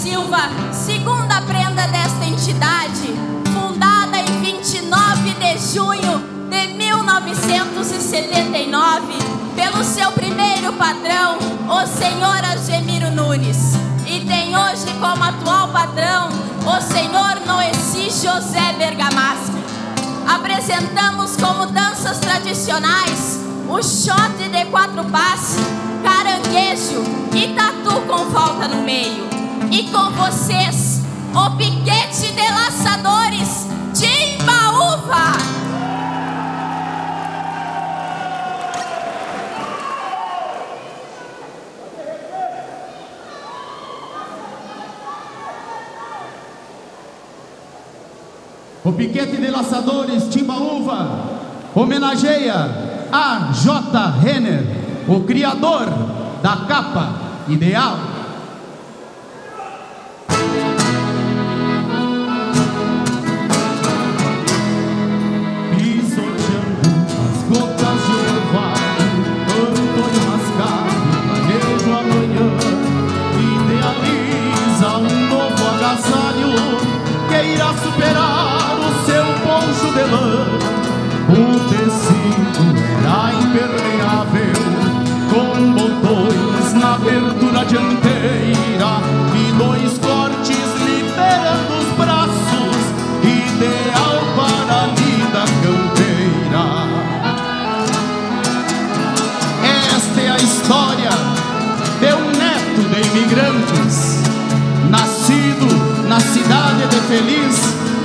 Silva, segunda prenda desta entidade, fundada em 29 de junho de 1979, pelo seu primeiro patrão, o senhor Agemiro Nunes. E tem hoje como atual patrão o senhor Noeci José Bergamasca. Apresentamos como danças tradicionais o shot de quatro passes, caranguejo e tatu com falta no meio. E com vocês, o piquete de laçadores Timbaúva. O piquete de laçadores Timbaúva homenageia a J. Renner, o criador da capa ideal. Imigrantes, nascido na cidade de Feliz,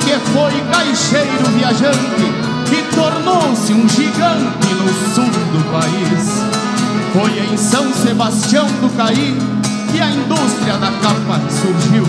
que foi caixeiro viajante e tornou-se um gigante no sul do país. Foi em São Sebastião do Caí que a indústria da capa surgiu.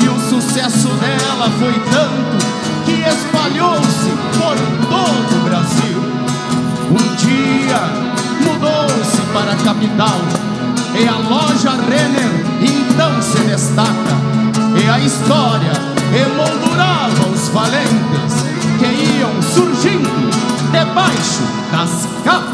E o sucesso dela foi tanto que espalhou-se por todo o Brasil. Um dia mudou-se para a capital e a loja Renner das Cup.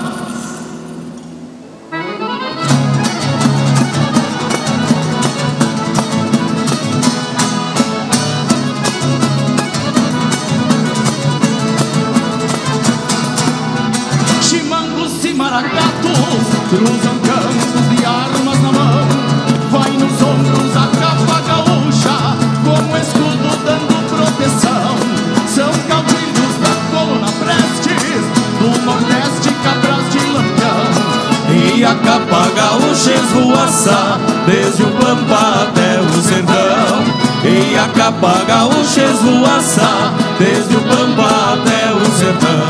Pampa até o Sertão E a capa gaúcha esvoaça Desde o Pampa até o Sertão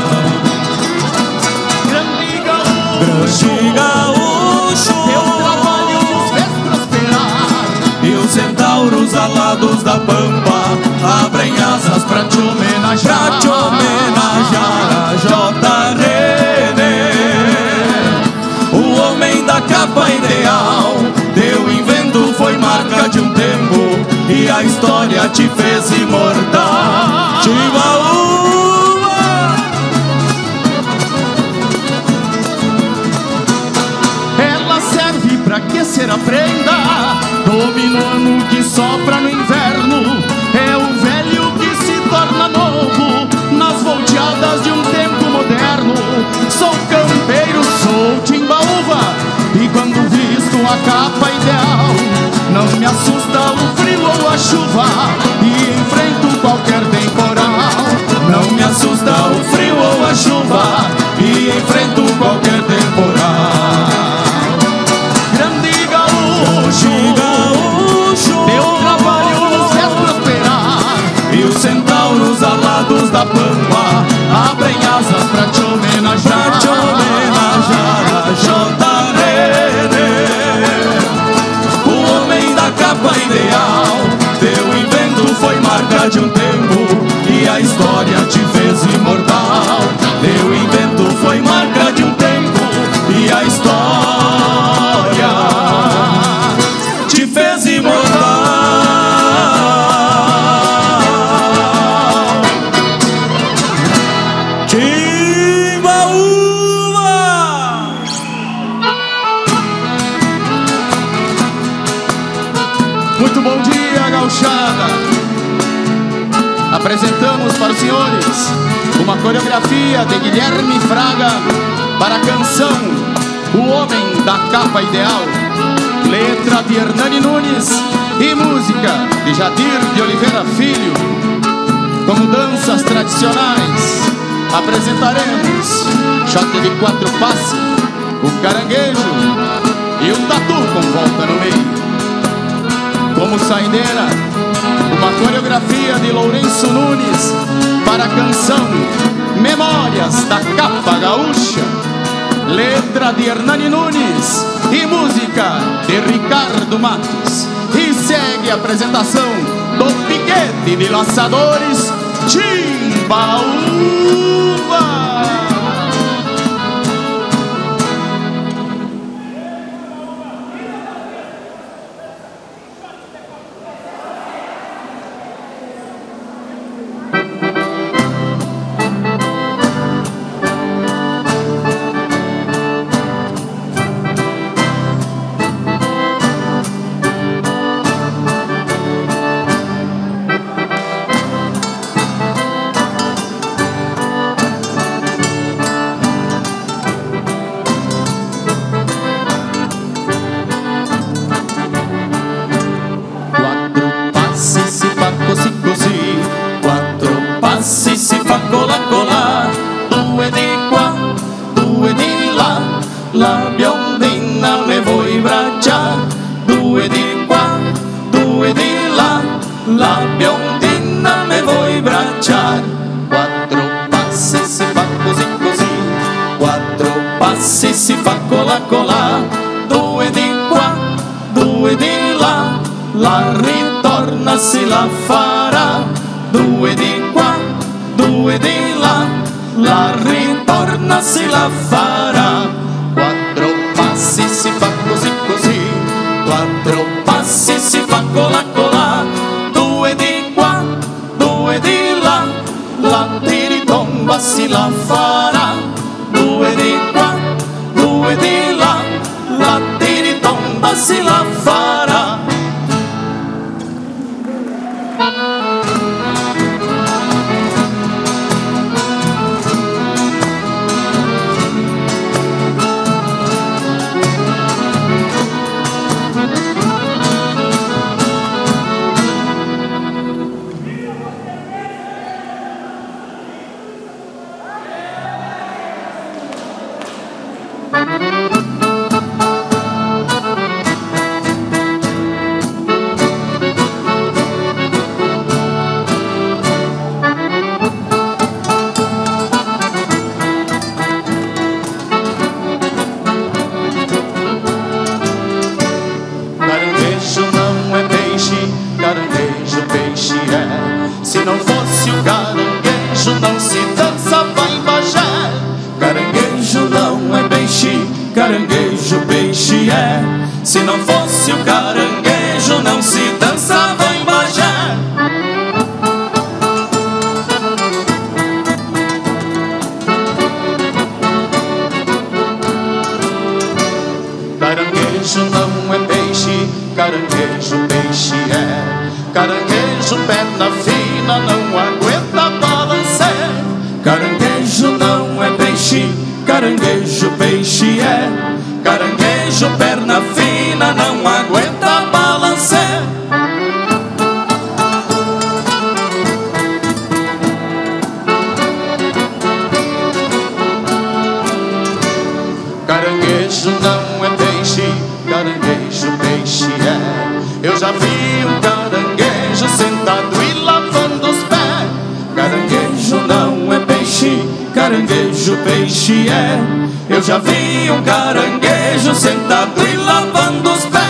Grande gaúcho, Grande gaúcho teu trabalho nos fez prosperar. E os centauros alados da Pampa Abrem asas pra te homenagear Pra te homenagear a J. Renner O homem da capa ideal a história te fez imortal. Chihuahua Ela serve pra aquecer a prenda Dominando que sopra no inverno. É o velho que se torna novo Nas volteadas de um tempo moderno. Sou campeiro, sou timbaúva E quando visto a capa ideal Não me assusta o frio chuva E enfrento qualquer temporal. Não me assusta o frio ou a chuva E enfrento qualquer temporal. Grande gaúcho gaúcho. Teu trabalho nos fez prosperar E os centauros alados da pampa Abrem asas uma coreografia de Guilherme Fraga para a canção O Homem da Capa Ideal, letra de Hernani Nunes e música de Jadir de Oliveira Filho. Como danças tradicionais, apresentaremos shot de quatro passos, o caranguejo e o tatu com volta no meio. Como saideira, uma coreografia de Lourenço Nunes para a canção Memórias da Capa Gaúcha, letra de Hernani Nunes e música de Ricardo Matos. E segue a apresentação do Piquete de Laçadores Timbaúba. passi si fa cola cola, due di qua, due di là, la ritorna si la farà, due di qua, due di là, la ritorna si la farà, quattro passi si fa é. Se não fosse o caranguejo, não se dançava em Bagé. Caranguejo não é peixe, caranguejo peixe é. Caranguejo pé na fila. gente é. Eu já vi um caranguejo sentado e lavando os pés.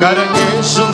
Caranguejo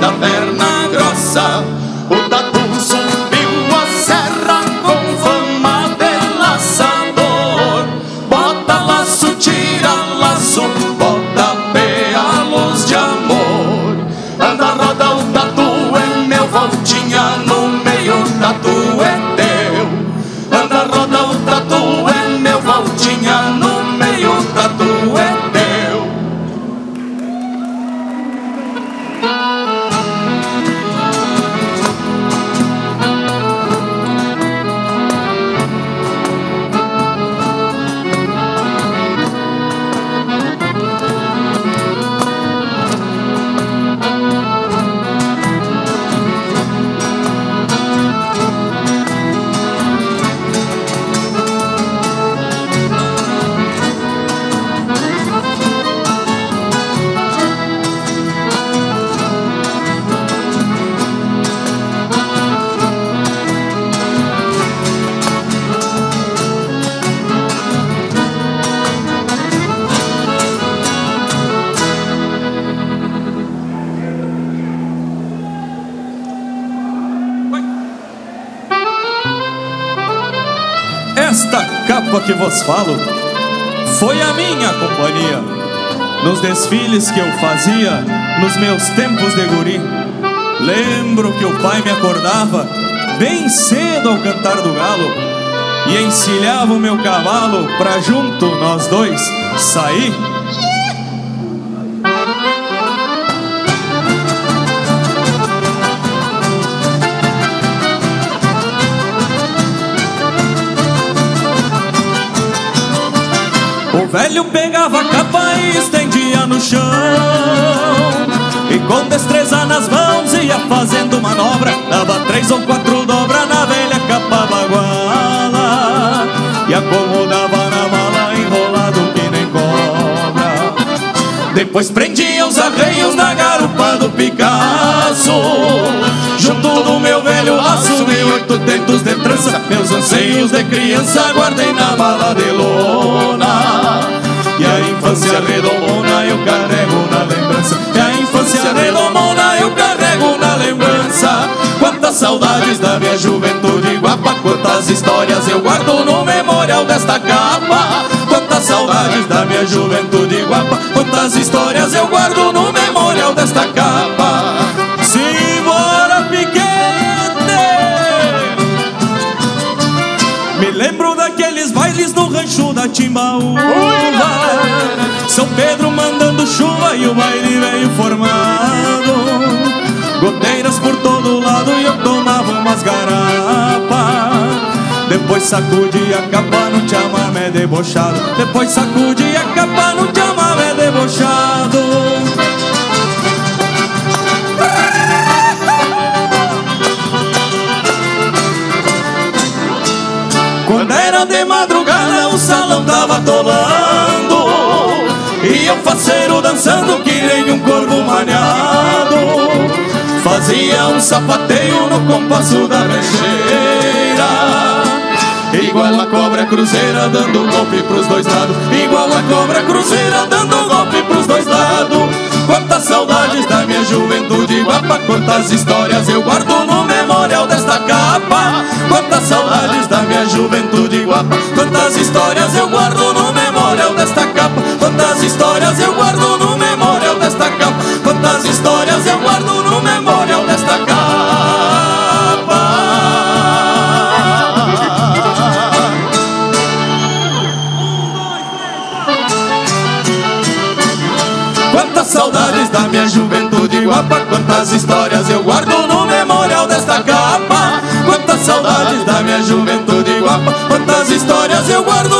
da perna grossa. O tatu que vos falo foi a minha companhia nos desfiles que eu fazia nos meus tempos de guri. Lembro que o pai me acordava bem cedo ao cantar do galo e encilhava o meu cavalo pra junto nós dois sair. Velho pegava a capa e estendia no chão. E com destreza nas mãos ia fazendo manobra Dava três ou quatro dobra na velha capa baguala. E acomodava na mala enrolado que nem cobra. Depois prendia os arreios na garupa do Picasso. Junto do meu velho laço e oito tentos de trança Meus anseios de criança guardei na mala de lona infância redomona eu carrego na lembrança. E a infância redomona eu carrego na lembrança. Quantas saudades da minha juventude guapa Quantas histórias eu guardo no memorial desta capa. Quantas saudades da minha juventude guapa Quantas histórias eu guardo Depois sacudi a capa no chamamé debochado. Depois sacudi a capa no chamamé debochado. Quando era de madrugada o salão tava atolando. E eu faceiro dançando que nem um corvo maniado Fazia um sapateio no compasso da brecheira Igual a cobra cruzeira dando golpe pros dois lados. Igual a cobra cruzeira dando golpe pros dois lados. Quantas saudades da minha juventude guapa Quantas histórias eu guardo no memorial desta capa. Quantas saudades da minha juventude guapa Quantas histórias eu guardo no memorial desta capa. Quantas histórias eu guardo Saudades da minha juventude. Guapa Quantas histórias eu guardo no memorial desta capa. Quantas saudades da minha juventude. Guapa Quantas histórias eu guardo